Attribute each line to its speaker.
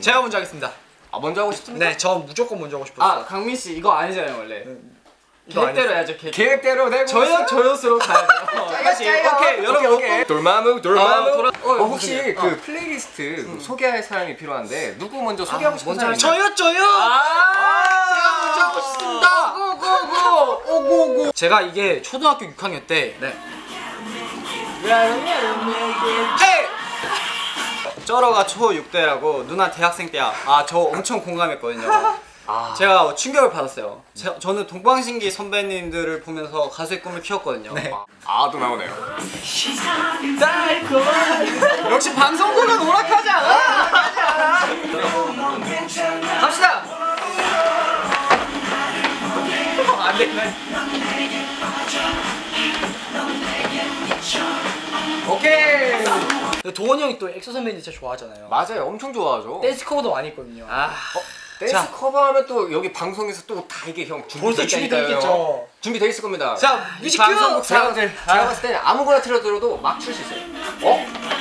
Speaker 1: 제가 먼저 하겠습니다.
Speaker 2: 아 먼저 하고 싶습니다.
Speaker 1: 네, 저 무조건 먼저 하고 싶었어요.
Speaker 3: 아 강민 씨 이거 아니잖아요 원래.
Speaker 1: 이거
Speaker 3: 계획대로. 해야죠 계획.
Speaker 2: 계획대로 되고
Speaker 3: 저요 저요스로 가야 돼요.
Speaker 1: 다시 오케이 여러분
Speaker 2: 오케이. 돌마무 돌마무.
Speaker 1: 아, 돌아-
Speaker 2: 어,
Speaker 1: 어,
Speaker 2: 혹시
Speaker 1: 무슨 일?
Speaker 2: 그 플레이리스트 소개할 사람이 필요한데 누구 먼저 소개하고 싶은
Speaker 3: 먼저
Speaker 2: 사람이
Speaker 1: 저요 저요.
Speaker 3: 아,
Speaker 1: 제가 먼저 하고 싶습니다.
Speaker 3: 고고고 오고고.
Speaker 1: 제가 이게 초등학교 6학년 때
Speaker 3: 네.
Speaker 4: 쩔어가 초 6대라고 누나 대학생 때야. 아 저 엄청 공감했거든요. 제가 충격을 받았어요. 제- 저는 동방신기 선배님들을 보면서 가수의 꿈을 키웠거든요.
Speaker 2: 아또 나오네요.
Speaker 3: 역시 방송국은 오락하지 않아.
Speaker 1: 갑시다.
Speaker 3: 안 돼.
Speaker 1: 오케이. 도원이 형이 또 엑소 선배님 진짜 좋아하잖아요.
Speaker 2: 맞아요, 엄청 좋아하죠.
Speaker 1: 댄스 커버도 많이 했거든요.
Speaker 3: 아.
Speaker 2: 댄스
Speaker 1: 자.
Speaker 2: 커버하면 또 여기 방송에서 또 다 이게 형
Speaker 1: 벌써
Speaker 2: 준비돼
Speaker 1: 준비돼. 있겠죠.
Speaker 2: 준비돼 있을 겁니다.
Speaker 1: 자, music cue.
Speaker 3: 방송국
Speaker 2: 제가,
Speaker 3: 사람들.
Speaker 2: 제가 봤을 때는 아무거나 틀어드려도 막 출 수 있어요.